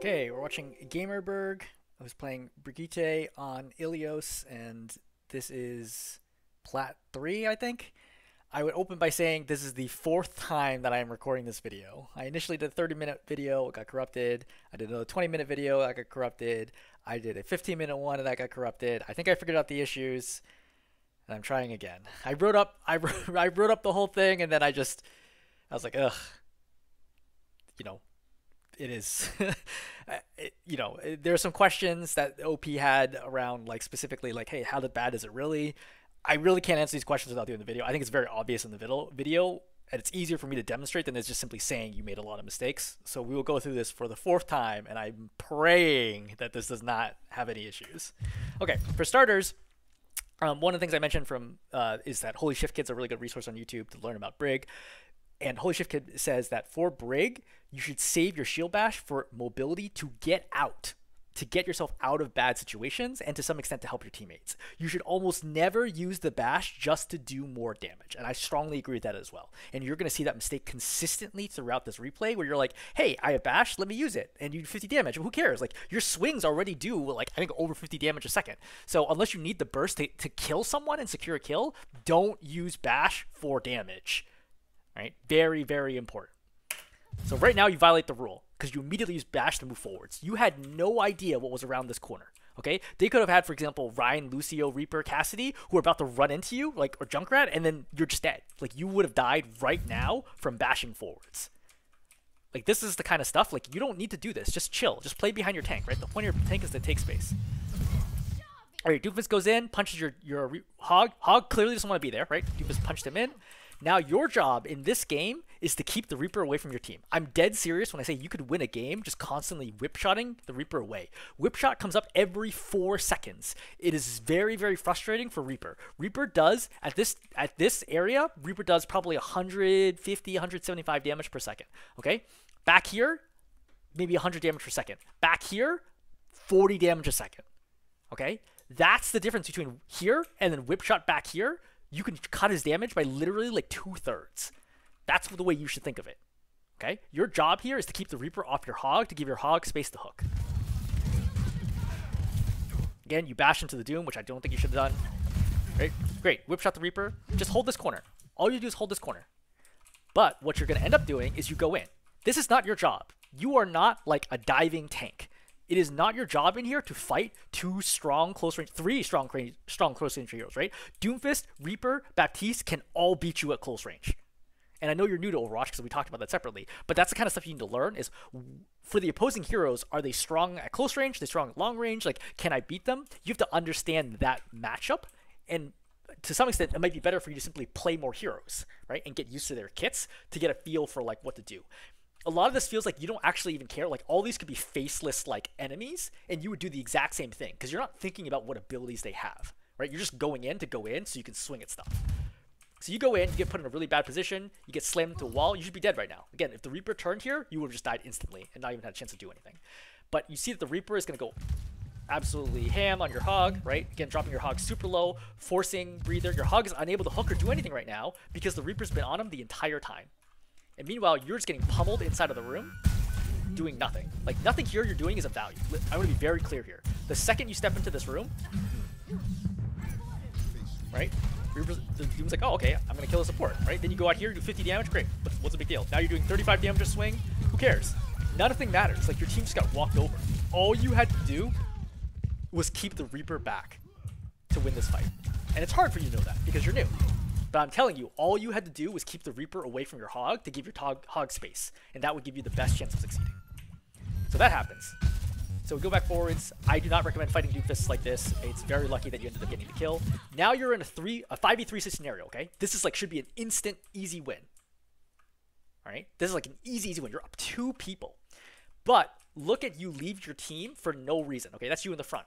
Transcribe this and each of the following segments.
Okay, we're watching Gamerberg, who's playing Brigitte on Ilios, and this is Plat 3, I think. I would open by saying this is the fourth time that I am recording this video. I initially did a 30 minute video, it got corrupted. I did another 20 minute video, that got corrupted. I did a 15 minute one, and that got corrupted. I think I figured out the issues, and I'm trying again. I wrote up, I wrote, I wrote up the whole thing, and then I just, I was like, ugh, you know, it is it, you know there are some questions that op had around like specifically like hey how bad is it really? I really can't answer these questions without doing the video. I think it's very obvious in the video video and it's easier for me to demonstrate than it's just simply saying you made a lot of mistakes. So we will go through this for the fourth time and i'm praying that this does not have any issues. Okay for starters um, one of the things I mentioned from uh, is that Holy Shift Kid's a really good resource on YouTube to learn about Brig. And Holy Shift Kid says that for Brig, you should save your shield bash for mobility to get out, to get yourself out of bad situations, and to some extent to help your teammates. You should almost never use the bash just to do more damage. And I strongly agree with that as well. And you're going to see that mistake consistently throughout this replay where you're like, hey, I have bash, let me use it. And you do 50 damage. Who cares? Like, your swings already do, like, I think over 50 damage a second. So unless you need the burst to, to kill someone and secure a kill, don't use bash for damage right? Very, very important. So right now you violate the rule because you immediately use bash to move forwards. You had no idea what was around this corner. Okay, they could have had, for example, Rein, Lucio, Reaper, Cassidy, who are about to run into you, like or Junkrat, and then you're just dead. Like you would have died right now from bashing forwards. Like this is the kind of stuff. Like you don't need to do this. Just chill. Just play behind your tank. Right. The point of your tank is to take space. All right. Doofus goes in, punches your your hog. Hog clearly doesn't want to be there. Right. Doofus punched him in. Now your job in this game is to keep the Reaper away from your team. I'm dead serious when I say you could win a game just constantly whipshotting the Reaper away. Whipshot comes up every four seconds. It is very, very frustrating for Reaper. Reaper does at this at this area, Reaper does probably 150, 175 damage per second. Okay? Back here, maybe 100 damage per second. Back here, 40 damage a second. Okay? That's the difference between here and then whipshot back here you can cut his damage by literally like two thirds. That's the way you should think of it. Okay? Your job here is to keep the Reaper off your Hog to give your Hog space to hook. Again, you bash into the Doom, which I don't think you should have done. Great, great. Whip shot the Reaper. Just hold this corner. All you do is hold this corner. But what you're going to end up doing is you go in. This is not your job. You are not like a diving tank. It is not your job in here to fight two strong close range, three strong strong close range heroes, right? Doomfist, Reaper, Baptiste can all beat you at close range. And I know you're new to Overwatch because we talked about that separately, but that's the kind of stuff you need to learn is for the opposing heroes, are they strong at close range? Are they strong at long range? Like, can I beat them? You have to understand that matchup. And to some extent, it might be better for you to simply play more heroes, right? And get used to their kits to get a feel for like what to do a lot of this feels like you don't actually even care. Like all these could be faceless like enemies, and you would do the exact same thing because you're not thinking about what abilities they have, right? You're just going in to go in so you can swing at stuff. So you go in, you get put in a really bad position, you get slammed into a wall, you should be dead right now. Again, if the Reaper turned here, you would have just died instantly and not even had a chance to do anything. But you see that the Reaper is going to go absolutely ham on your hog, right? Again, dropping your hog super low, forcing breather. Your hog is unable to hook or do anything right now because the Reaper's been on him the entire time. And meanwhile, you're just getting pummeled inside of the room, doing nothing. Like, nothing here you're doing is of value. I want to be very clear here. The second you step into this room, right? The Doom's like, oh, okay, I'm going to kill a support, right? Then you go out here, do 50 damage, great. What's, what's the big deal? Now you're doing 35 damage a swing, who cares? Nothing matters. Like, your team just got walked over. All you had to do was keep the Reaper back to win this fight. And it's hard for you to know that because you're new. But I'm telling you, all you had to do was keep the Reaper away from your Hog to give your hog, hog space, and that would give you the best chance of succeeding. So that happens. So we go back forwards. I do not recommend fighting Doomfists like this. It's very lucky that you ended up getting the kill. Now you're in a three, a 5v3 scenario, okay? This is like, should be an instant, easy win. All right? This is like an easy, easy win. You're up two people. But look at you leave your team for no reason, okay? That's you in the front.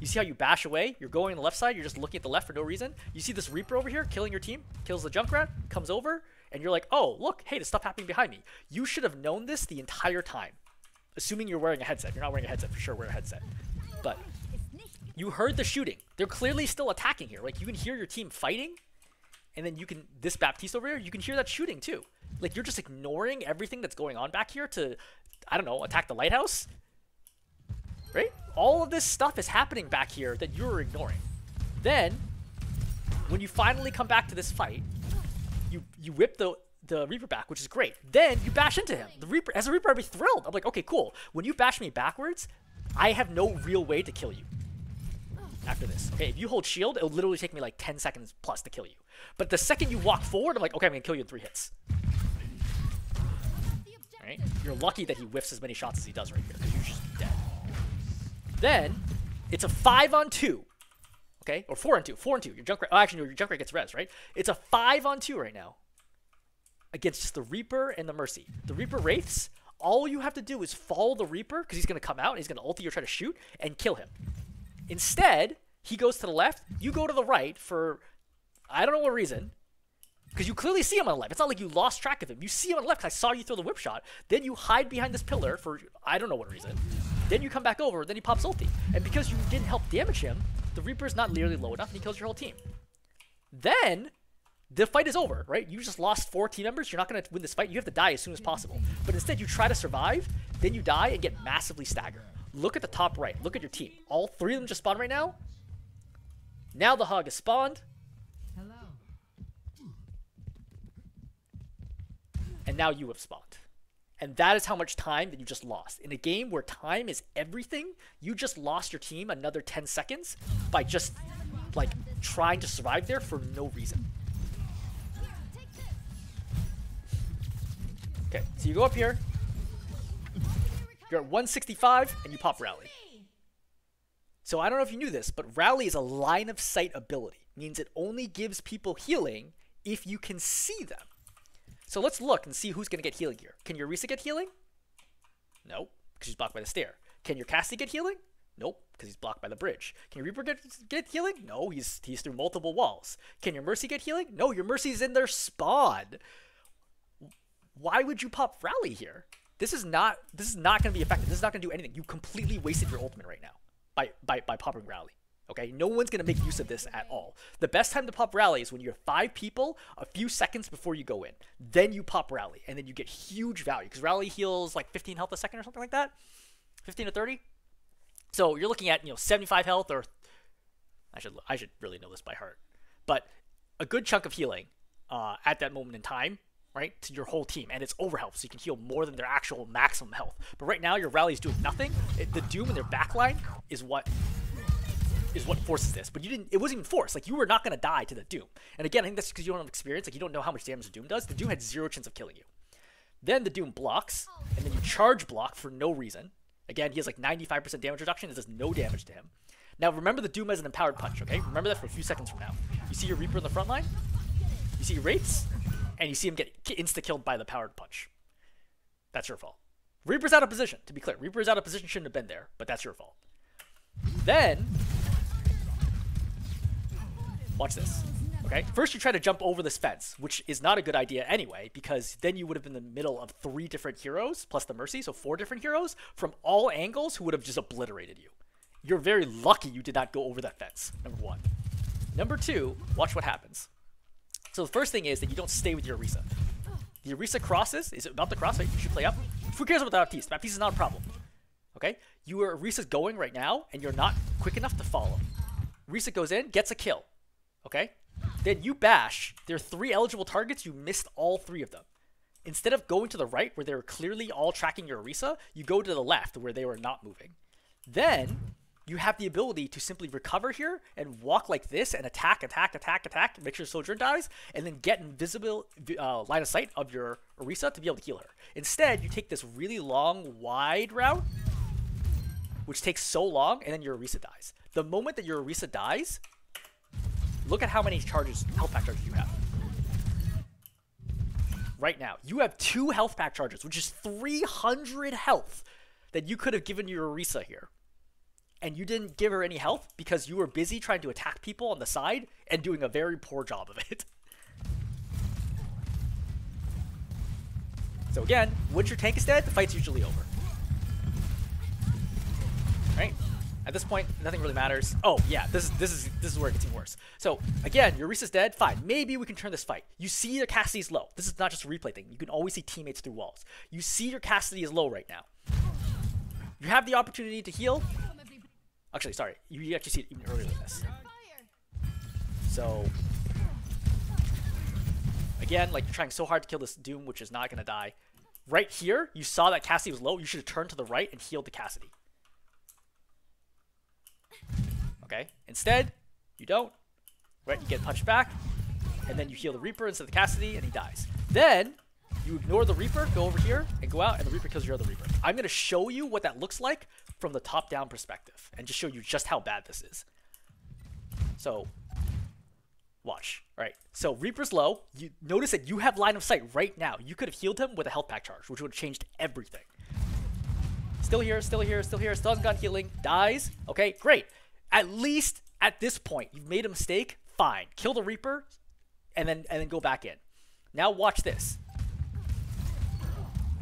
You see how you bash away? You're going on the left side, you're just looking at the left for no reason. You see this Reaper over here killing your team, kills the Junkrat, comes over, and you're like, oh, look, hey, there's stuff happening behind me. You should have known this the entire time. Assuming you're wearing a headset. You're not wearing a headset, for sure wear a headset. But you heard the shooting. They're clearly still attacking here. Like, you can hear your team fighting, and then you can, this Baptiste over here, you can hear that shooting too. Like, you're just ignoring everything that's going on back here to, I don't know, attack the lighthouse? Right? All of this stuff is happening back here that you're ignoring. Then, when you finally come back to this fight, you you whip the the Reaper back, which is great. Then you bash into him. The Reaper, as a Reaper, I'd be thrilled. I'm like, okay, cool. When you bash me backwards, I have no real way to kill you after this. Okay, if you hold shield, it'll literally take me like 10 seconds plus to kill you. But the second you walk forward, I'm like, okay, I'm gonna kill you in three hits. Right? You're lucky that he whiffs as many shots as he does right here, because you're just. Then, it's a five on two. Okay, or four on two. Four on two. Your Junkrat. Oh, actually, your Junkrat gets res, right? It's a five on two right now against just the Reaper and the Mercy. The Reaper Wraiths, all you have to do is follow the Reaper because he's going to come out and he's going to ulti or try to shoot and kill him. Instead, he goes to the left, you go to the right for I don't know what reason. Because you clearly see him on the left. It's not like you lost track of him. You see him on the left I saw you throw the whip shot. Then you hide behind this pillar for I don't know what reason. Then you come back over, then he pops ulti. And because you didn't help damage him, the Reaper's not nearly low enough and he kills your whole team. Then the fight is over, right? You just lost four team members. You're not going to win this fight. You have to die as soon as possible. But instead, you try to survive, then you die and get massively staggered. Look at the top right. Look at your team. All three of them just spawned right now. Now the hog is spawned. Hello. And now you have spawned. And that is how much time that you just lost. In a game where time is everything, you just lost your team another 10 seconds by just like trying to survive there for no reason. Okay, so you go up here. You're at 165 and you pop Rally. So I don't know if you knew this, but Rally is a line of sight ability. Means it only gives people healing if you can see them. So let's look and see who's going to get healing here. Can your Orisa get healing? Nope, because she's blocked by the stair. Can your Cassidy get healing? Nope, because he's blocked by the bridge. Can your Reaper get, get healing? No, he's he's through multiple walls. Can your Mercy get healing? No, your Mercy's in their spawn why would you pop Rally here? This is not this is not going to be effective. This is not going to do anything. You completely wasted your ultimate right now by by by popping Rally. Okay, no one's to make use of this at all. The best time to pop Rally is when you have five people a few seconds before you go in. Then you pop Rally, and then you get huge value because Rally heals like 15 health a second or something like that, 15 to 30. So you're looking at you know 75 health, or I should I should really know this by heart, but a good chunk of healing uh, at that moment in time right, to your whole team, and it's overhealth, so you can heal more than their actual maximum health. But right now, your rally is doing nothing. It, the Doom in their backline is what is what forces this. But you didn't. It wasn't even forced. Like you were not gonna die to the Doom. And again, I think that's because you don't have experience. Like you don't know how much damage the Doom does. The Doom had zero chance of killing you. Then the Doom blocks, and then you charge block for no reason. Again, he has like 95% damage reduction. It does no damage to him. Now remember the Doom as an empowered punch. Okay, remember that for a few seconds from now. You see your Reaper in the front line. You see Wraiths and you see him get insta killed by the powered punch. That's your fault. Reaper's out of position, to be clear. Reaper's out of position, shouldn't have been there, but that's your fault. Then, watch this. Okay, first you try to jump over this fence, which is not a good idea anyway, because then you would have been in the middle of three different heroes, plus the Mercy, so four different heroes, from all angles who would have just obliterated you. You're very lucky you did not go over that fence, number one. Number two, watch what happens. So the first thing is that you don't stay with your Orisa. The Orisa crosses. Is it about the cross? Right? You should play up. Who cares about the Baptiste? Baptiste is not a problem. Okay? You are Orisa's going right now, and you're not quick enough to follow. Orisa goes in, gets a kill. Okay? Then you bash. There are three eligible targets. You missed all three of them. Instead of going to the right, where they were clearly all tracking your Orisa, you go to the left, where they were not moving. Then you have the ability to simply recover here and walk like this and attack, attack, attack, attack, make sure Sojourn dies, and then get invisible uh, line of sight of your Orisa to be able to heal her. Instead, you take this really long, wide route, which takes so long, and then your Orisa dies. The moment that your Orisa dies, look at how many charges, health pack charges you have. Right now, you have two health pack charges, which is 300 health that you could have given your Orisa here and you didn't give her any health because you were busy trying to attack people on the side and doing a very poor job of it. So again, once your tank is dead, the fight's usually over. Right? At this point, nothing really matters. Oh yeah, this is this is this is where it gets even worse. So again, your dead. Fine, maybe we can turn this fight. You see your Cassidy's low. This is not just a replay thing. You can always see teammates through walls. You see your Cassidy is low right now. You have the opportunity to heal Actually, sorry, you actually see it even earlier than this. So again, like you're trying so hard to kill this Doom, which is not gonna die. Right here, you saw that Cassidy was low. You should have turned to the right and healed the Cassidy. Okay. Instead, you don't. Right? You get punched back, and then you heal the Reaper instead of the Cassidy, and he dies. Then you ignore the Reaper, go over here, and go out, and the Reaper kills your other Reaper. I'm gonna show you what that looks like from the top-down perspective, and just show you just how bad this is. So Watch. All right. So Reaper's low. You notice that you have line of sight right now. You could have healed him with a health pack charge, which would have changed everything. Still here, still here, still here. Still hasn't got healing. Dies. Okay, great. At least at this point, you've made a mistake. Fine. Kill the Reaper, and then and then go back in. Now watch this.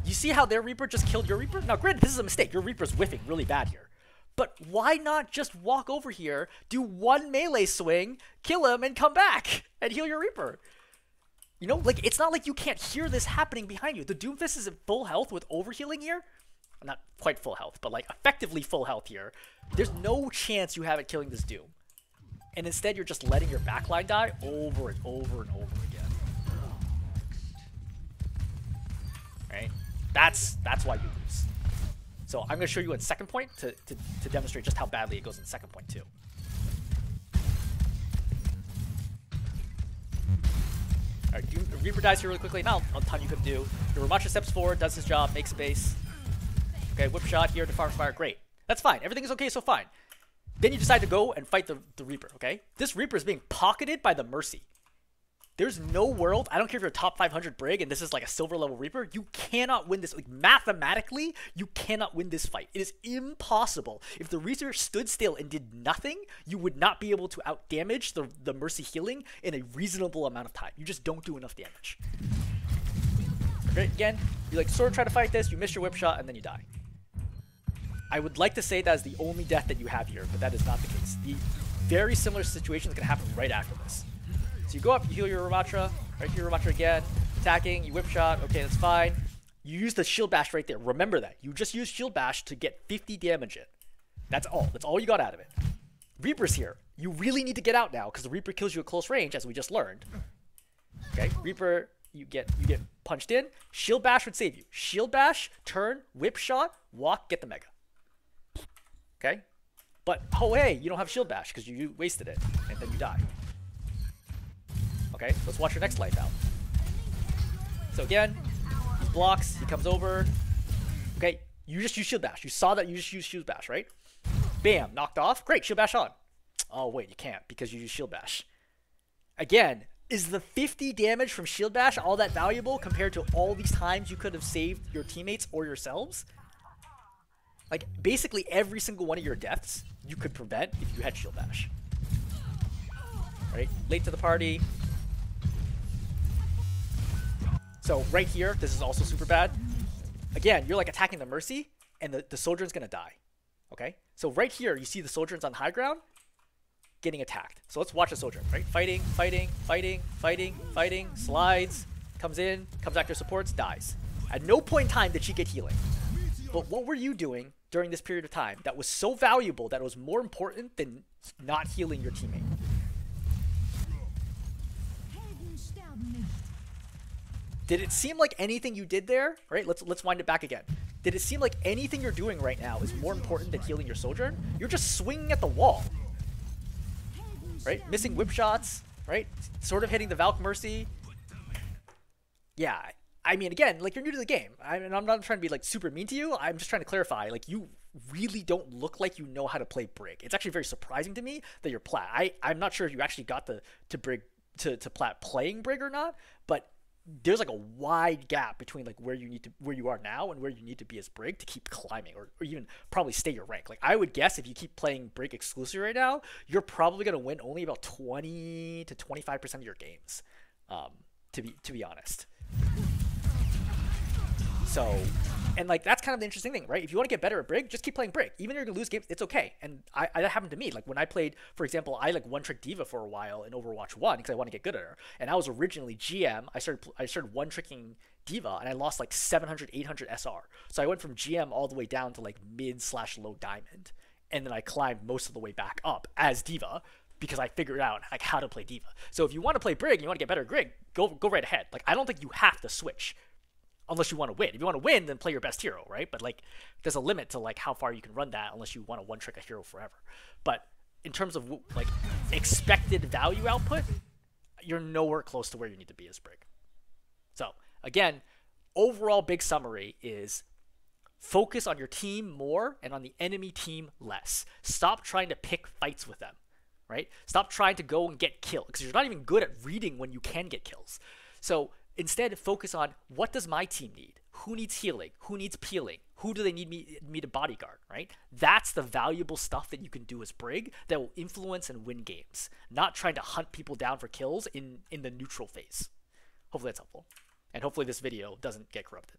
You see how their Reaper just killed your Reaper? Now, granted, this is a mistake. Your Reaper's whiffing really bad here. But why not just walk over here, do one melee swing, kill him, and come back and heal your Reaper? You know, like it's not like you can't hear this happening behind you. The Doomfist is at full health with overhealing here. Not quite full health, but like effectively full health here. There's no chance you have it killing this Doom. And instead you're just letting your backline die over and over and over again. Right? That's that's why you lose. So I'm going to show you in second point to, to, to demonstrate just how badly it goes in second point too. Alright, Reaper dies here really quickly. Not a ton you can do. Your Ramattra steps forward, does his job, makes space. Okay, whip shot here to farm fire. Great. That's fine. Everything is okay so fine. Then you decide to go and fight the, the Reaper, okay? This Reaper is being pocketed by the Mercy. There's no world, I don't care if you're a top 500 Brig and this is like a silver level Reaper, you cannot win this. Like mathematically, you cannot win this fight. It is impossible. If the Reaper stood still and did nothing, you would not be able to out damage the, the Mercy healing in a reasonable amount of time. You just don't do enough damage. Again, you like sort of try to fight this, you miss your whip shot, and then you die. I would like to say that is the only death that you have here, but that is not the case. The very similar situation is going to happen right after this. So you go up, you heal your Ramattra, right here Ramattra again, attacking, you whip shot, okay, that's fine. You use the shield bash right there. Remember that. You just use shield bash to get 50 damage in. That's all. That's all you got out of it. Reaper's here. You really need to get out now because the Reaper kills you at close range, as we just learned. Okay, Reaper, you get you get punched in. Shield bash would save you. Shield bash, turn, whip shot, walk, get the mega. Okay, but oh hey, you don't have shield bash because you wasted it, and then you die. Okay, let's watch your next life out. So again, he blocks, he comes over. Okay, you just use shield bash. You saw that you just use shield bash, right? Bam, knocked off. Great, shield bash on. Oh wait, you can't because you use shield bash. Again, is the 50 damage from shield bash all that valuable compared to all these times you could have saved your teammates or yourselves? Like basically every single one of your deaths you could prevent if you had shield bash. Right? Late to the party, So right here, this is also super bad. Again, you're like attacking the Mercy, and the, the Sojourn's gonna die. Okay? So right here, you see the Sojourn's on high ground getting attacked. So let's watch the Sojourn, right? Fighting, fighting, fighting, fighting, fighting, slides, comes in, comes after supports, dies. At no point in time did she get healing. But what were you doing during this period of time that was so valuable that it was more important than not healing your teammate? Did it seem like anything you did there, right? Let's let's wind it back again. Did it seem like anything you're doing right now is more important than healing your Sojourn? You're just swinging at the wall, right? Missing whip shots, right? Sort of hitting the Valk Mercy. Yeah, I mean, again, like you're new to the game. I mean, I'm not trying to be like super mean to you. I'm just trying to clarify. Like you really don't look like you know how to play Brig. It's actually very surprising to me that you're plat. I I'm not sure if you actually got the to Brig to to plat playing Brig or not, but there's like a wide gap between like where you need to where you are now and where you need to be as Brig to keep climbing or, or even probably stay your rank. Like I would guess if you keep playing Brig exclusive right now, you're probably gonna win only about twenty to twenty five percent of your games. Um, to be to be honest. So and like that's kind of the interesting thing, right? If you want to get better at Brig, just keep playing Brig. Even if you're gonna lose games, it's okay. And I, I that happened to me. Like when I played, for example, I like one trick D.Va for a while in Overwatch One because I want to get good at her. And I was originally GM. I started I started one tricking D.Va and I lost like 700, 800 SR. So I went from GM all the way down to like mid slash low diamond. and then I climbed most of the way back up as D.Va because I figured out like how to play D.Va. So if you want to play Brig and you want to get better at Brig, go go right ahead. Like I don't think you have to switch unless you want to win. If you want to win, then play your best hero, right? But like there's a limit to like how far you can run that unless you want to one trick a hero forever. But in terms of like expected value output, you're nowhere close to where you need to be as Brig. So again, overall big summary is focus on your team more and on the enemy team less. Stop trying to pick fights with them, right? Stop trying to go and get killed because you're not even good at reading when you can get kills. So instead, focus on what does my team need? Who needs healing? Who needs peeling? Who do they need me, me to bodyguard, right? That's the valuable stuff that you can do as Brig that will influence and win games, not trying to hunt people down for kills in, in the neutral phase. Hopefully that's helpful. And hopefully this video doesn't get corrupted.